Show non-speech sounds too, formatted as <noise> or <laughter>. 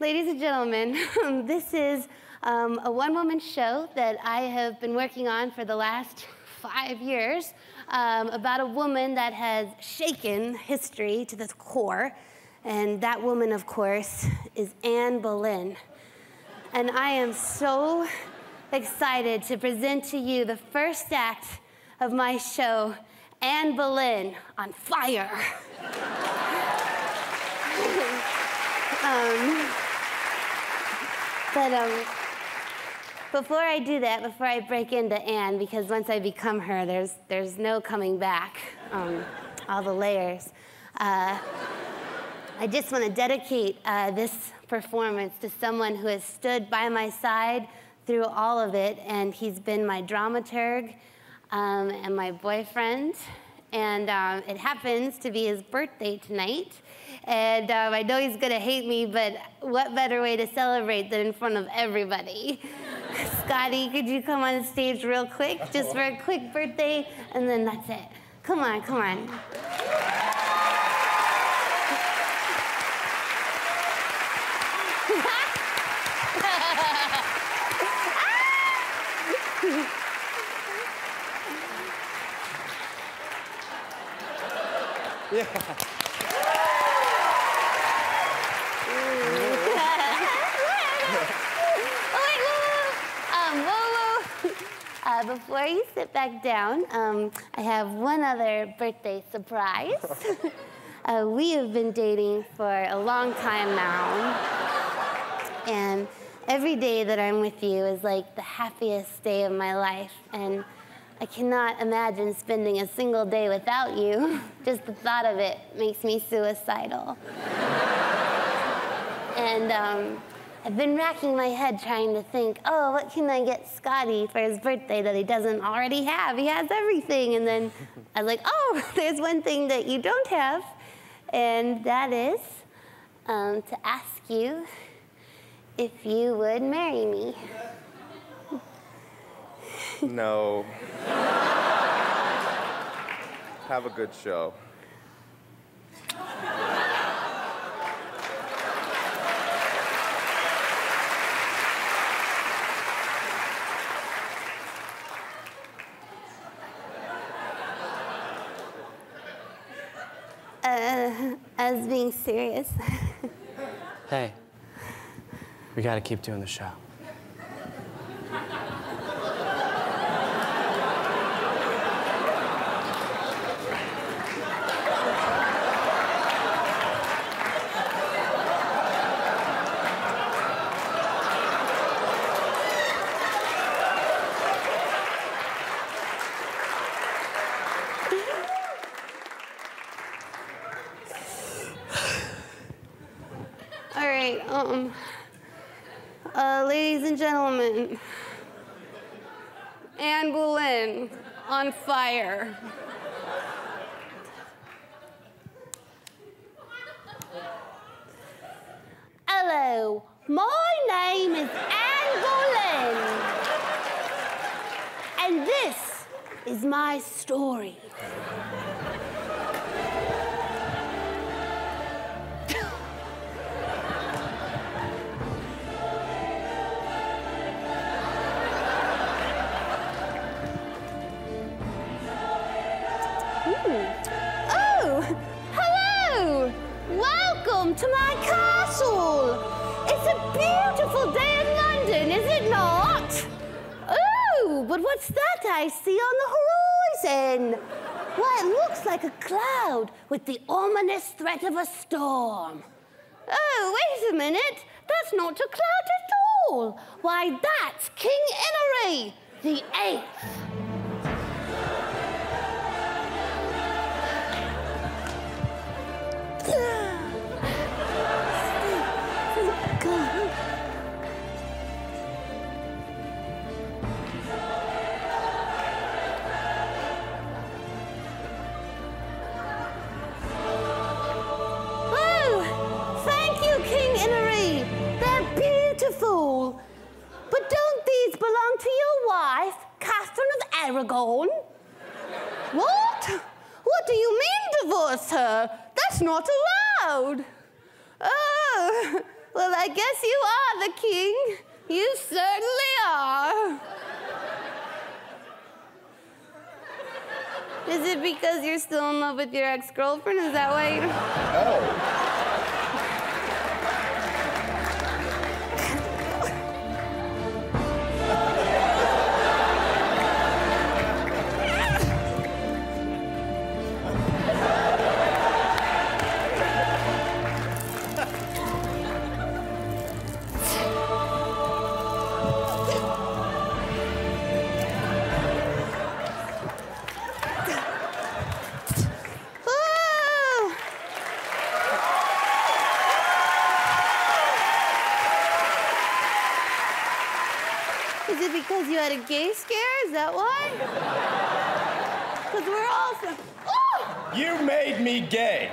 Ladies and gentlemen, <laughs> this is um, a one woman show that I have been working on for the last <laughs> five years um, about a woman that has shaken history to the core. And that woman, of course, is Anne Boleyn. And I am so excited to present to you the first act of my show, Anne Boleyn on Fire. <laughs> um, but um, before I do that, before I break into Anne, because once I become her, there's, there's no coming back, um, all the layers. Uh, I just want to dedicate uh, this performance to someone who has stood by my side through all of it, and he's been my dramaturg um, and my boyfriend. And um, it happens to be his birthday tonight. And um, I know he's gonna hate me, but what better way to celebrate than in front of everybody? <laughs> Scotty, could you come on stage real quick, just for a quick birthday, and then that's it. Come on, come on. Yeah. <laughs> <laughs> Uh, before you sit back down, um, I have one other birthday surprise. <laughs> uh, we have been dating for a long time now. And every day that I'm with you is like the happiest day of my life. And I cannot imagine spending a single day without you. <laughs> Just the thought of it makes me suicidal. and um, I've been racking my head trying to think, oh, what can I get Scotty for his birthday that he doesn't already have? He has everything. And then I was like, oh, <laughs> there's one thing that you don't have, and that is um, to ask you if you would marry me. No. have a good show. Uh, as being serious. hey, we gotta keep doing the show. All right, um, uh, ladies and gentlemen, Anne Boleyn on fire. Hello, my name is Anne Boleyn, and this is my story. Oh, hello! Welcome to my castle! It's a beautiful day in London, is it not? Oh, but what's that I see on the horizon? Why, it looks like a cloud with the ominous threat of a storm. Oh, wait a minute. That's not a cloud at all. Why, that's King Henry, the eighth. Aragon? What? What do you mean divorce her? That's not allowed. Oh, Well, I guess you are the king. You certainly are. Is it because you're still in love with your ex girlfriend? Is that why you. Oh. It because you had a gay scare? Is that why? Because we're all. Oh! You made me gay.